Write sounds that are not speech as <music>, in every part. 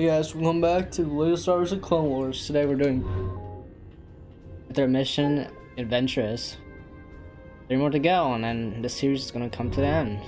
Hey guys, welcome back to the latest Star Wars Clone Wars. Today we're doing their mission adventurous. Three more to go, and then the series is gonna come to the end.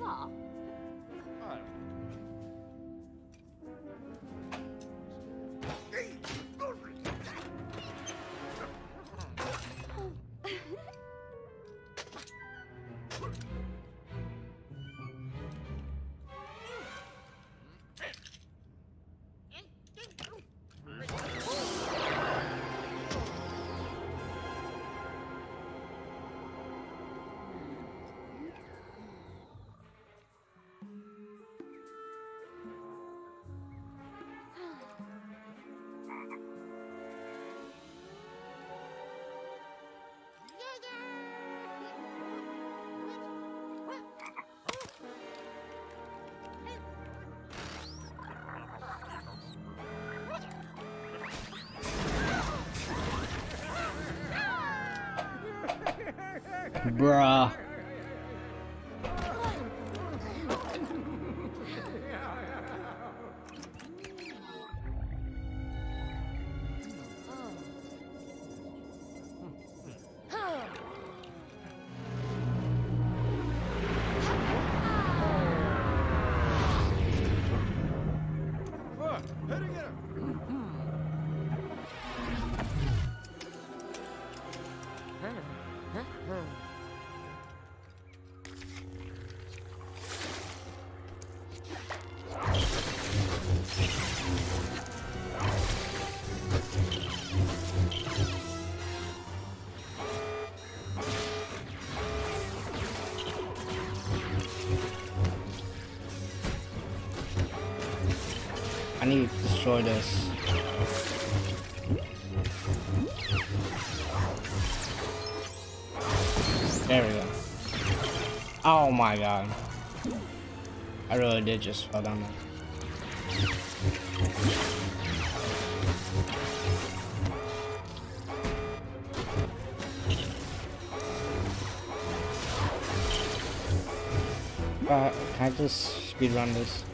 そ。Bruh. Need to destroy this. There we go. Oh my god. I really did just fall down there. Uh, can I just speedrun this?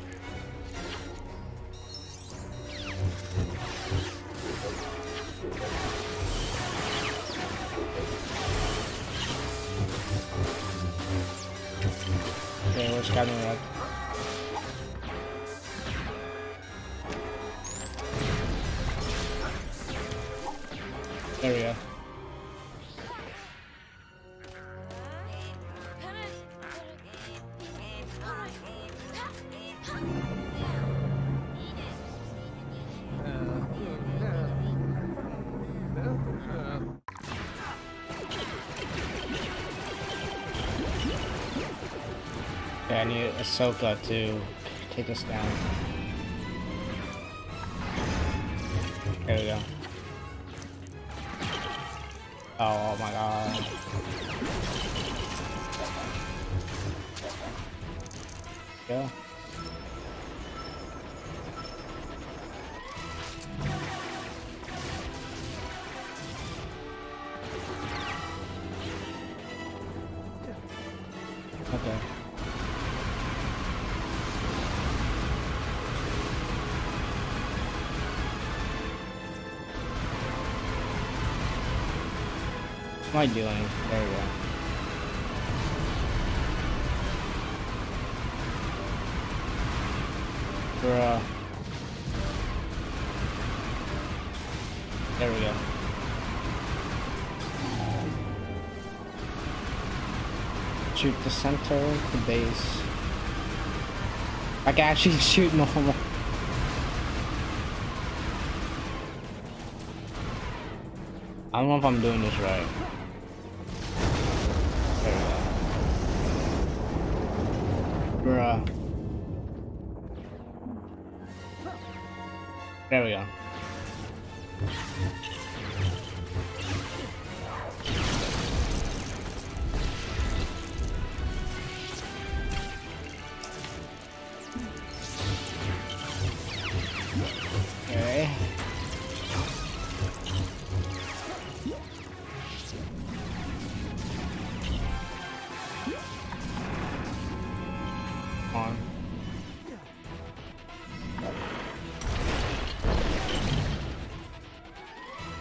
Okay, Yeah, I need Ahsoka to take us down. There we go. Oh, oh my god. Go. Am I doing? There we go. Bruh. There we go. Shoot the center, the base. I can actually <laughs> shoot normal. I don't know if I'm doing this right. Bruh. There we go.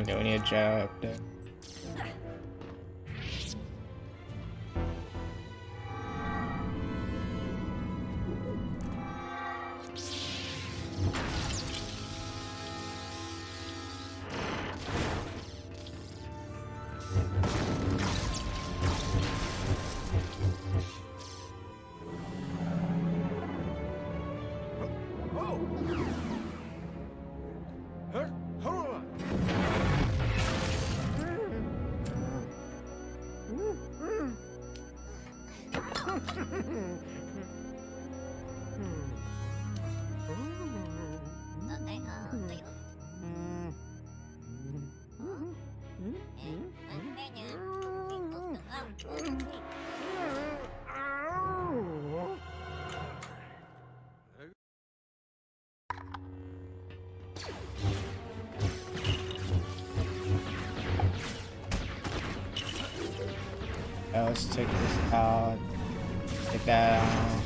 Okay, we need a job? Out. Take that out.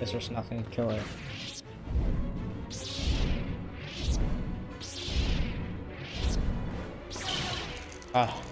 Guess there's nothing to kill it. Ah.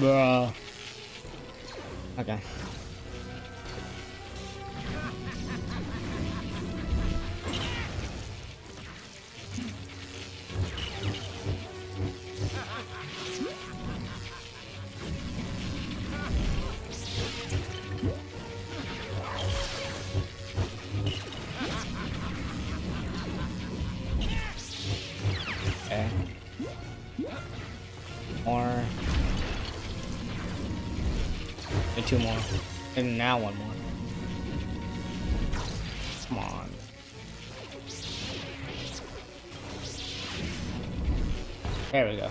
Bruh. Okay. More. And now one more. Come on. There we go.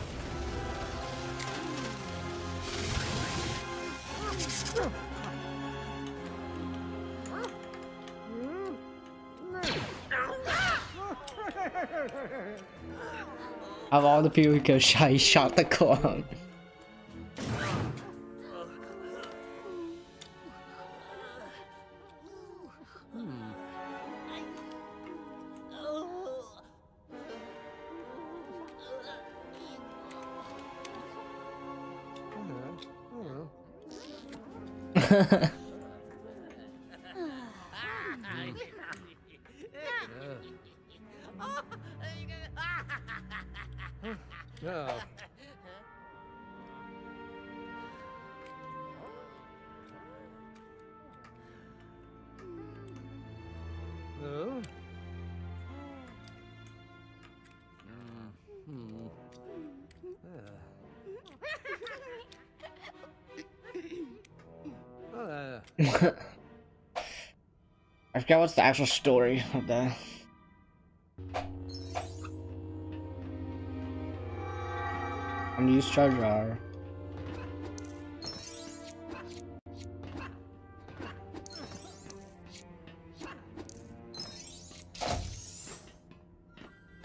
Of all the people who could shot, he shot the clone. Oh. Oh. Uh. <laughs> I forgot what's the actual story of that. I'm gonna use Jar Jar.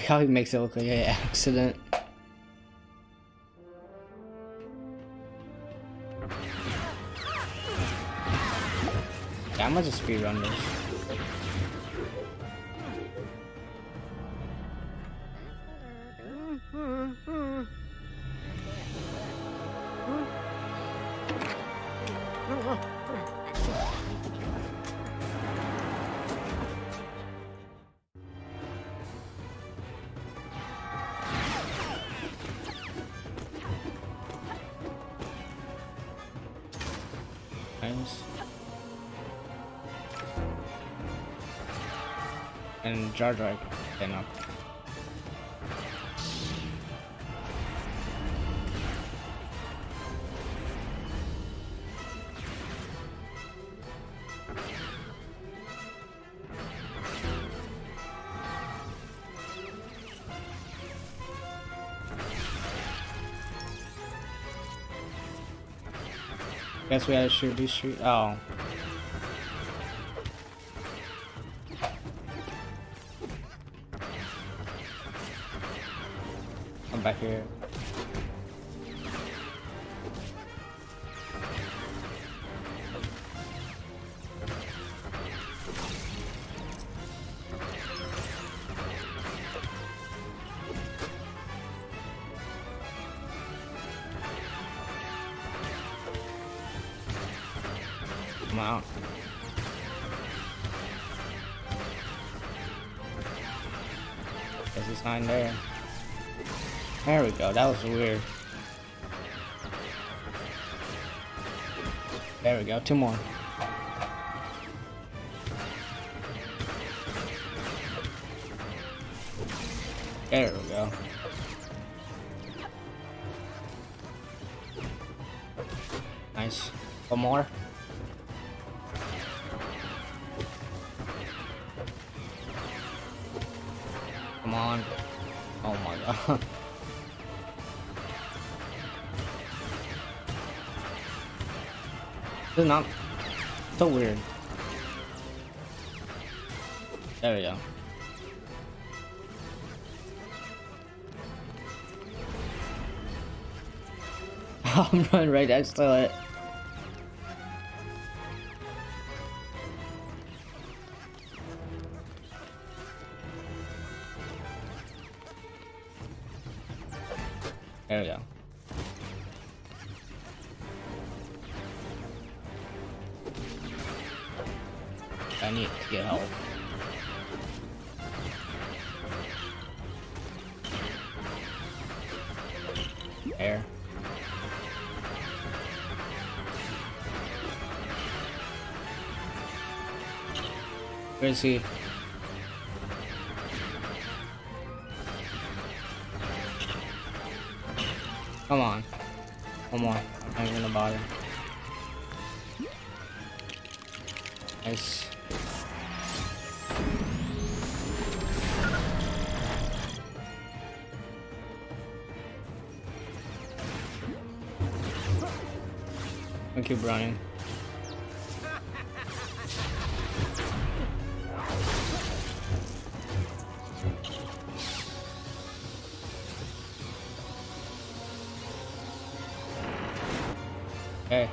How he makes it look like an accident. Gonna just speedrun this. And Jar Jar came up. Guess we had to shoot these shoot. Oh. Out. Guess it's not there. There we go. That was weird. There we go. Two more. There we go. Nice. One more. This is not so weird. There we go. <laughs> I'm running right next to it. There we go. I need to get help. Air. Where is he? Come on. Come on. I'm not gonna bother. Nice. Thank you, Brian. Okay.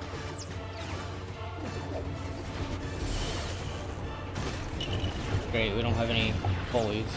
Great, we don't have any bullies.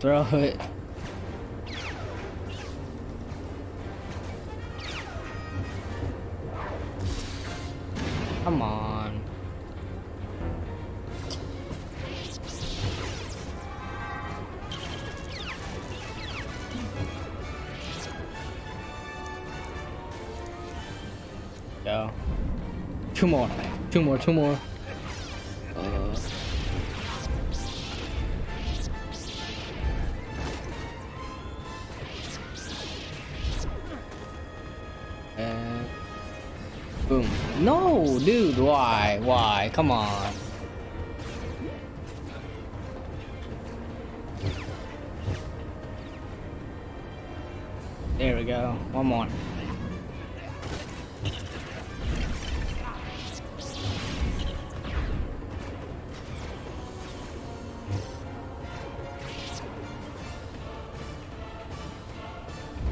Throw it. Come on. Go. Two more. Two more. Two more. Boom. No, dude. Why? Why? Come on. There we go. One more.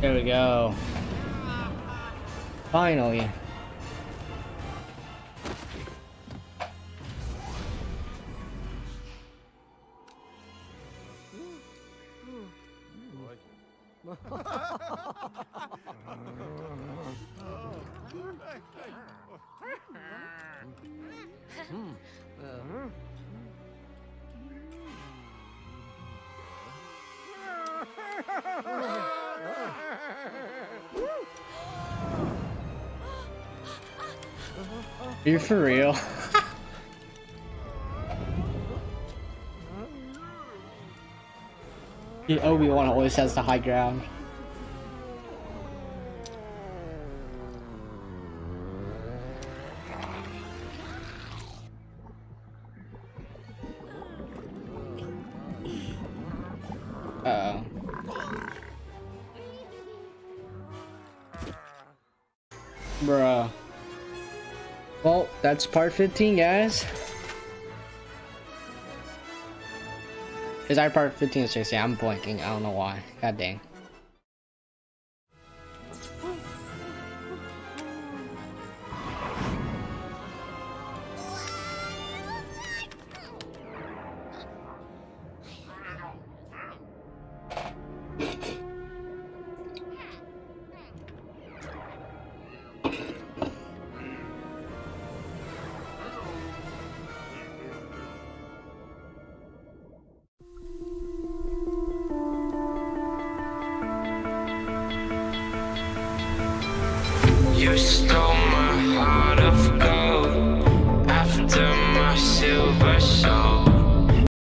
There we go. Finally. Are you for real? Yeah, Obi-Wan always has the high ground. Oh. Bruh. Well, that's part 15, guys. Is that part 15 or 16? I'm blanking. I don't know why. God dang.